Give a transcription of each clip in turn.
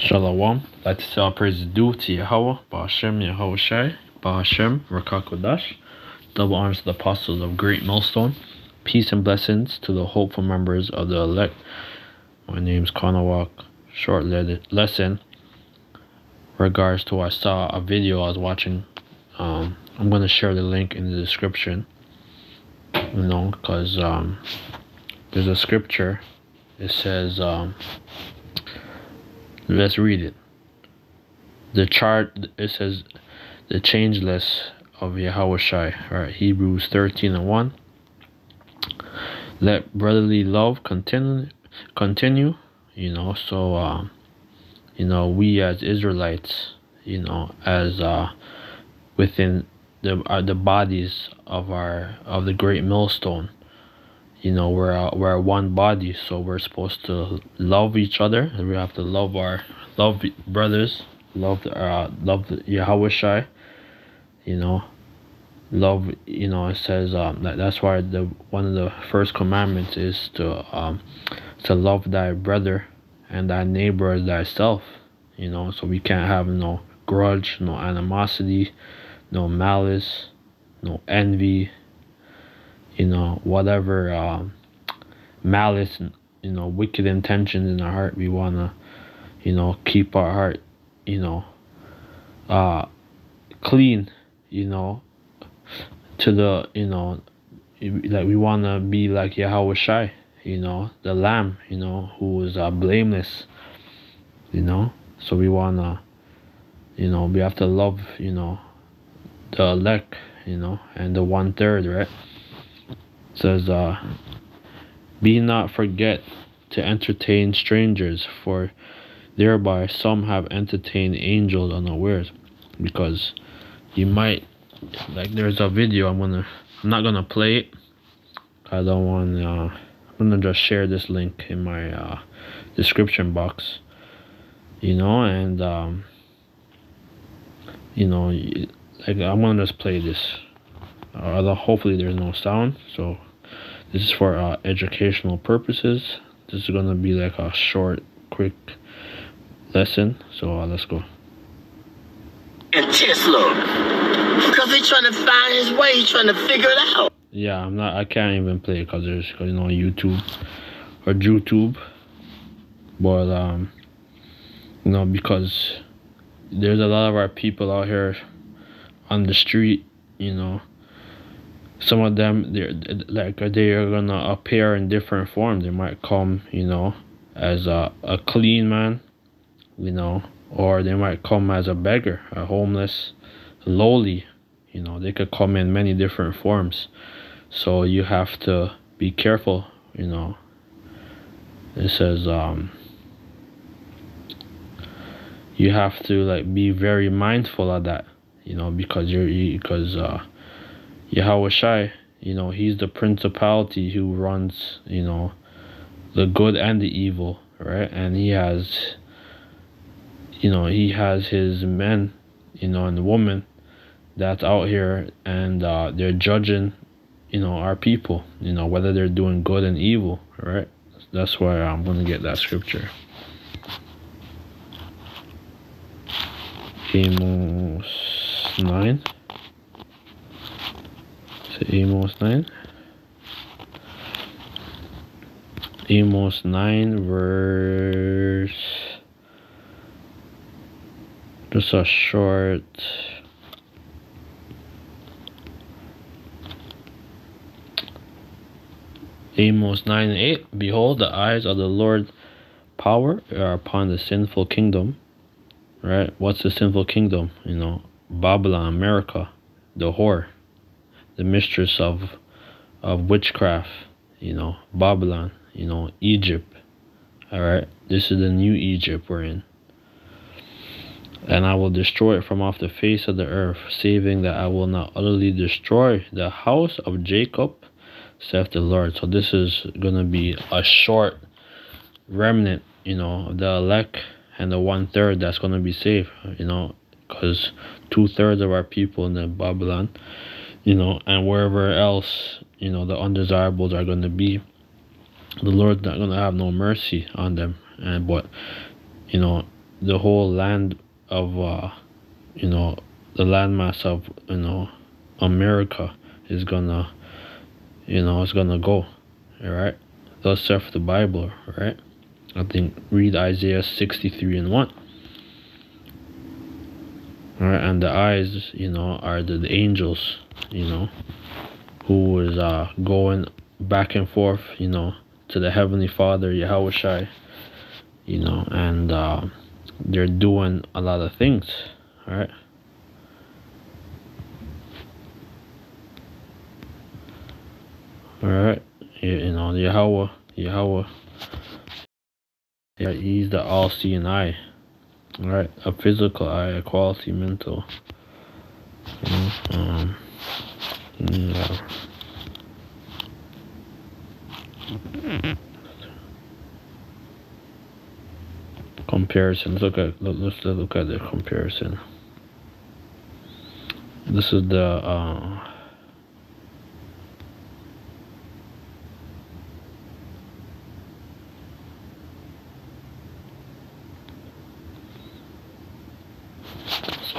Shalom. Let us all praise due to Yahweh, Ba'ashem Yahweh Shai, Ba'ashem Rakakodash. Double honors to the apostles of Great Millstone. Peace and blessings to the hopeful members of the elect. My name is Walk. Short lesson. Regards to I saw a video I was watching. Um, I'm going to share the link in the description. You know, because um, there's a scripture. It says, um, Let's read it. The chart it says the changeless of Yahweh Shai, right? Hebrews 13 and 1. Let brotherly love continue continue, you know, so uh, you know, we as Israelites, you know, as uh within the uh, the bodies of our of the great millstone you know we're uh, we're one body so we're supposed to love each other we have to love our love brothers love uh love Yahweh Shai you know. Love you know it says um that that's why the one of the first commandments is to um to love thy brother and thy neighbor as thyself you know. So we can't have no grudge no animosity no malice no envy you know, whatever uh, malice, you know, wicked intentions in our heart, we want to, you know, keep our heart, you know, uh, clean, you know, to the, you know, like we want to be like Yahweh Shai, you know, the lamb, you know, who was uh, blameless, you know, so we want to, you know, we have to love, you know, the elect, you know, and the one third, right? Says, uh, Be not forget to entertain strangers, for thereby some have entertained angels unawares. Because you might, like, there's a video I'm gonna, I'm not gonna play it. I don't want, uh, I'm gonna just share this link in my uh, description box, you know, and, um, you know, like, I'm gonna just play this. Although hopefully there's no sound, so this is for uh, educational purposes. This is gonna be like a short, quick lesson. So uh, let's go. And Tesla, because he's trying to find his way, he's trying to figure it out. Yeah, I'm not. I can't even play because there's you know YouTube or YouTube, but um, you know because there's a lot of our people out here on the street, you know, some of them they're like they're gonna appear in different forms. They might come you know as a, a clean man you know or they might come as a beggar a homeless lowly you know. They could come in many different forms. So you have to be careful you know. It says um you have to like be very mindful of that you know because you're because uh Yahweh Shai, you know, he's the principality who runs, you know, the good and the evil, right? And he has, you know, he has his men, you know, and the woman that's out here and uh, they're judging, you know, our people, you know, whether they're doing good and evil, right? That's why I'm going to get that scripture. Amos 9 to Amos 9. Amos 9 verse just a short Amos 9 and 8 Behold the eyes of the Lord power are upon the sinful kingdom. Right? What's the sinful kingdom? You know Babylon America the whore the mistress of of witchcraft, you know, Babylon, you know, Egypt. All right, this is the new Egypt we're in. And I will destroy it from off the face of the earth, saving that I will not utterly destroy the house of Jacob, saith the Lord. So this is gonna be a short remnant, you know, the elect and the one third that's gonna be saved, you know, because two thirds of our people in the Babylon you know, and wherever else, you know, the undesirables are going to be, the Lord's not going to have no mercy on them. And but, you know, the whole land of uh, you know the landmass of you know America is gonna you know it's gonna go. All right, thus saith the Bible. All right, I think read Isaiah sixty three and one. All right, and the eyes, you know, are the, the angels, you know, who is uh going back and forth, you know, to the heavenly Father Yahweh Shai, you know, and uh, they're doing a lot of things, all right. All right, you, you know, Yahweh, Yahweh, yeah, he's the all-seeing eye. All right, a physical eye, a quality mental. You know, um, yeah. Comparison. Look at let's look at the comparison. This is the uh,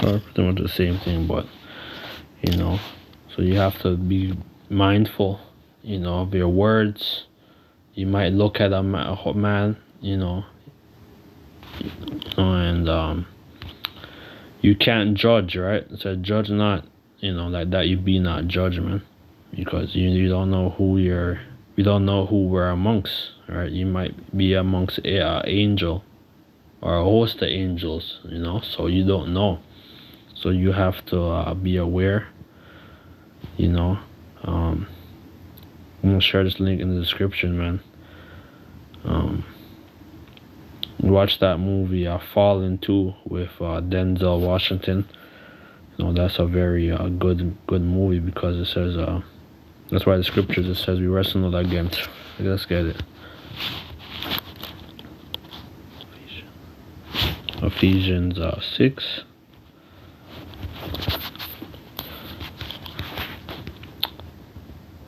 pretty much the same thing, but you know, so you have to be mindful, you know, of your words. You might look at a man, you know, and um, you can't judge, right? So judge not, you know, like that. You be not judgment, because you you don't know who you're. You don't know who we're amongst, right? You might be amongst a uh, angel or a host of angels, you know, so you don't know so you have to uh, be aware you know? Um, i'm gonna share this link in the description man. Um, watch that movie uh, fallen 2 with uh, denzel washington. You know that's a very uh, good good movie because it says uh, that's why the scriptures it says we wrestle not against let's get it. Ephesians uh, 6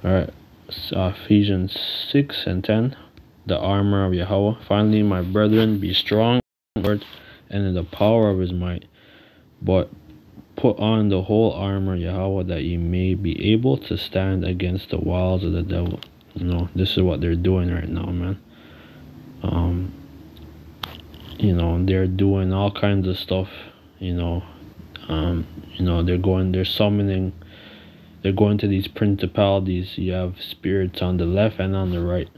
All right, so Ephesians 6 and 10, the armor of Yahweh. Finally, my brethren, be strong and in the power of his might, but put on the whole armor Yahweh that ye may be able to stand against the wiles of the devil. You know, this is what they're doing right now, man. Um, you know, they're doing all kinds of stuff. You know, um, you know, they're going, they're summoning they're going to these principalities. You have spirits on the left and on the right,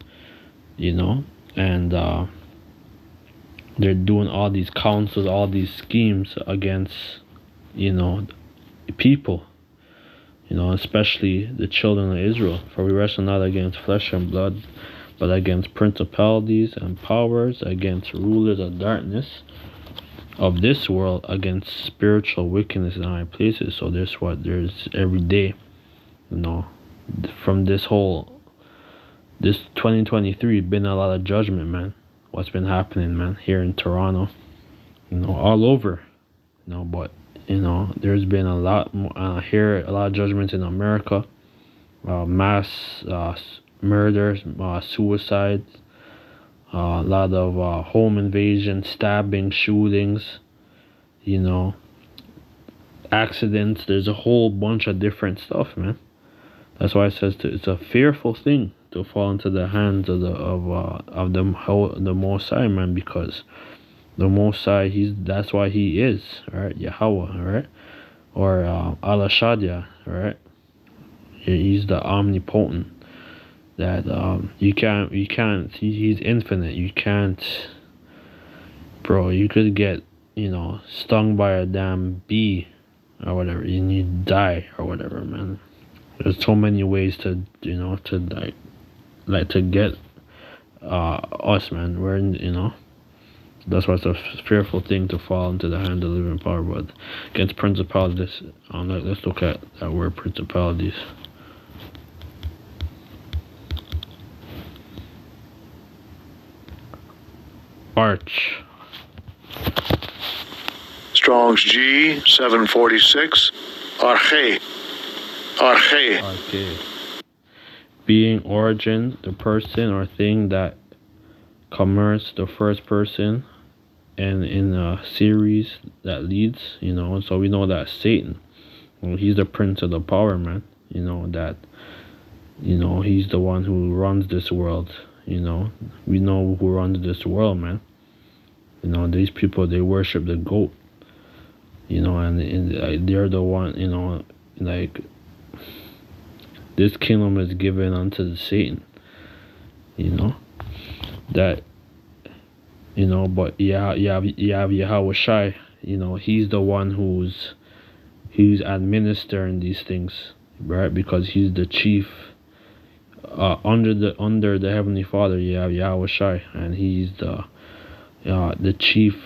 you know, and uh, they're doing all these councils, all these schemes against, you know, people, you know, especially the children of Israel. For we wrestle not against flesh and blood, but against principalities and powers, against rulers of darkness of this world, against spiritual wickedness in high places. So there's what there's every day you know from this whole this 2023 been a lot of judgment man. What's been happening man here in toronto you know all over you know but you know there's been a lot more uh, here a lot of judgments in america uh, mass uh, murders uh, suicides uh, a lot of uh, home invasion stabbing shootings you know accidents. There's a whole bunch of different stuff man that's why it says to, it's a fearful thing to fall into the hands of the of uh, of the the Most High man because the Most High he's that's why he is right? Yahweh right? Or uh, El Shaddai right? He's the omnipotent that um you can't you can't he, he's infinite. You can't bro you could get you know stung by a damn bee or whatever and you die or whatever man there's so many ways to you know to like like to get uh us man. We're in you know? That's why it's a fearful thing to fall into the hand of the living power but against principalities um, let's look at that word principalities. Arch Strong's G 746 Arche Arche. Arche. Being origin, the person or thing that commerce, the first person, and in a series that leads, you know, so we know that Satan, well, he's the prince of the power, man. You know that, you know, he's the one who runs this world. You know, we know who runs this world, man. You know, these people they worship the goat. You know, and, and uh, they're the one. You know, like this kingdom is given unto the Satan. You know that you know, but yeah, yeah, yeah, Yahweh Shai, you know, he's the one who's he's administering these things, right? Because he's the chief uh, under the under the heavenly Father, yeah, Yahweh Shai, and he's the uh, the chief,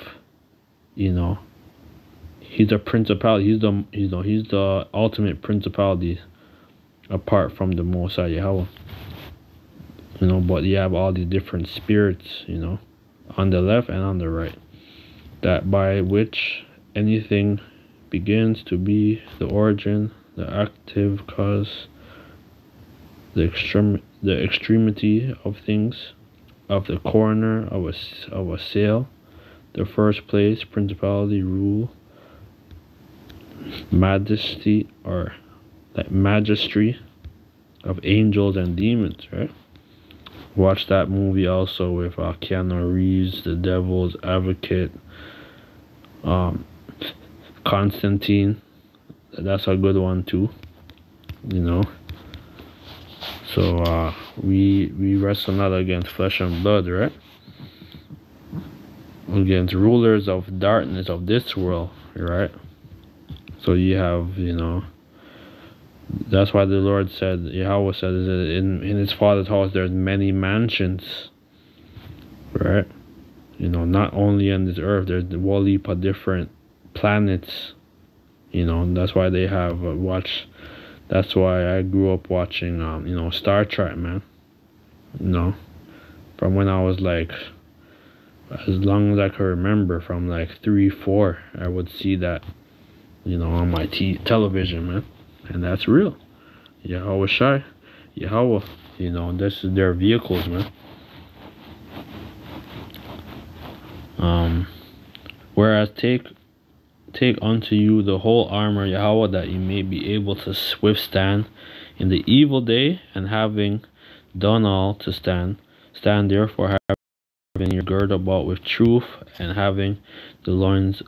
you know. He's a principality. He's the you know he's the ultimate principality, apart from the Most High Yahweh. You know, but you have all the different spirits, you know on the left and on the right, that by which anything begins to be the origin, the active cause, the extreme, the extremity of things, of the corner of a, of a sail, the first place, principality, rule, majesty, or like magistry of angels and demons, right? Watch that movie also with uh, Keanu Reeves, The Devil's Advocate, um, Constantine. That's a good one too. You know. So uh, we we wrestle not against flesh and blood, right? Against rulers of darkness of this world, right? So you have, you know, that's why the Lord said, Yahweh said, in, in his father's house there's many mansions. Right? You know, not only on this earth, there's the whole heap of different planets. You know, that's why they have uh, watch. That's why I grew up watching, um, you know, Star Trek, man. You know, from when I was like, as long as I could remember, from like three, four, I would see that, you know, on my t- television, man and that's real. Yahweh Shai, Yahweh, you know, this is their vehicles, man. Um, whereas take take unto you the whole armor Yahweh that you may be able to withstand in the evil day, and having done all to stand, stand therefore having your gird about with truth, and having the loins,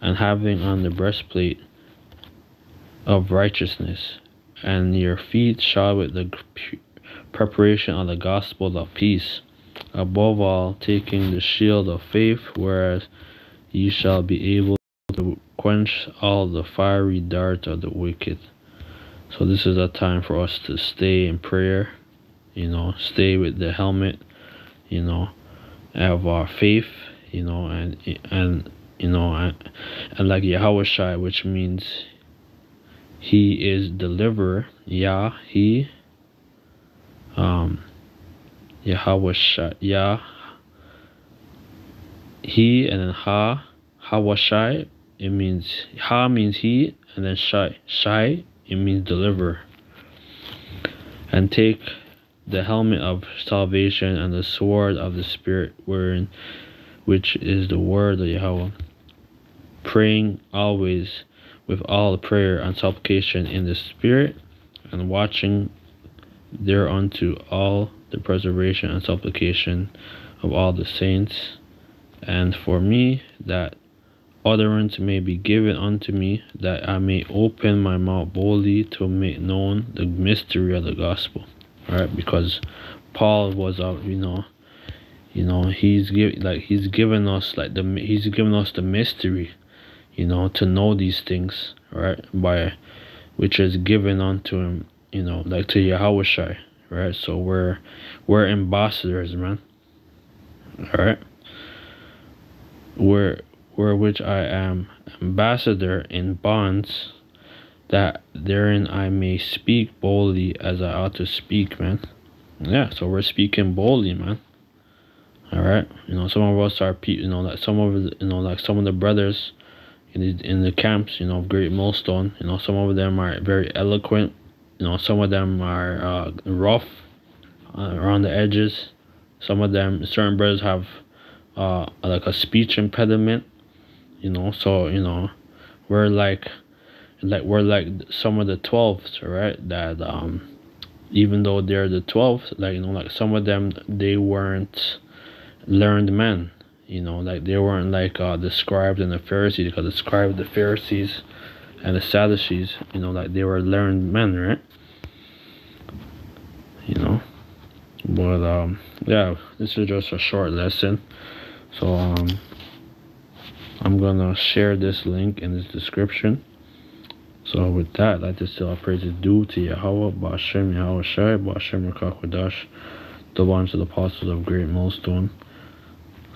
and having on the breastplate of righteousness, and your feet shod with the preparation of the gospel of peace. Above all, taking the shield of faith, whereas ye shall be able to quench all the fiery darts of the wicked. So this is a time for us to stay in prayer, you know, stay with the helmet, you know, of our faith, you know, and and you know, and, and like Yahweh Shai, which means he is deliverer. Yah, he. Um, Yahweh Yah. He and then Ha, Hawashai. It means Ha means he, and then Shai. Shai, it means deliver. And take the helmet of salvation and the sword of the Spirit, wherein which is the word of Yahweh. Praying always with all the prayer and supplication in the Spirit, and watching thereunto all the preservation and supplication of all the saints, and for me that utterance may be given unto me, that I may open my mouth boldly to make known the mystery of the gospel. All right, because Paul was out, you know, you know he's give like he's given us like the he's given us the mystery you know, to know these things, right? By which is given unto him, you know, like to Yahweh right? So we're we're ambassadors, man. Alright? We're we're which I am ambassador in bonds that therein I may speak boldly as I ought to speak, man. Yeah, so we're speaking boldly, man. All right, you know, some of us are, you know, like some of, you know, like some of the brothers in the, in the camps, you know, of Great Millstone. You know, some of them are very eloquent. You know, some of them are uh, rough uh, around the edges. Some of them, certain brothers have uh like a speech impediment, you know. So you know, we're like, like we're like some of the twelves, right? That um, even though they're the twelves, like you know, like some of them they weren't learned men, you know, like they weren't like uh, the scribes and the Pharisees, because the scribes, the Pharisees, and the Sadducees, you know, like they were learned men, right? You know, but um, yeah, this is just a short lesson. So um, I'm gonna share this link in the description. So with that, I'd like to say all praises due to Yahweh, Ba'ashem Yahweh Shai, Ba'ashem Rakakwadash, the ones of the apostles of Great Millstone.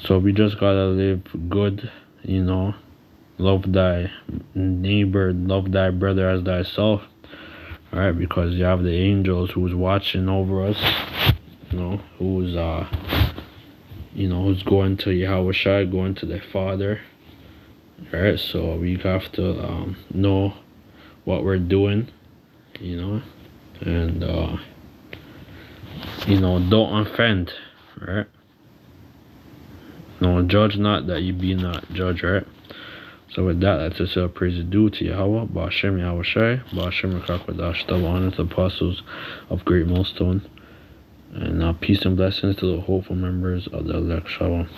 So we just gotta live good, you know, love thy neighbor, love thy brother as thyself. Alright, because you have the angels who's watching over us, you know, who's uh you know, who's going to Yahweh Shai, going to their father. Alright, so we have to um, know what we're doing, you know, and uh you know, don't offend, right? No, judge not that you be not judge, right? So with that, let's just uh, praise due to Yahweh, Ba'ashem Yahweh Shai, Ba'ashem Rakakwadash, the honor apostles of Great Millstone. And uh, peace and blessings to the hopeful members of the elect Shalom.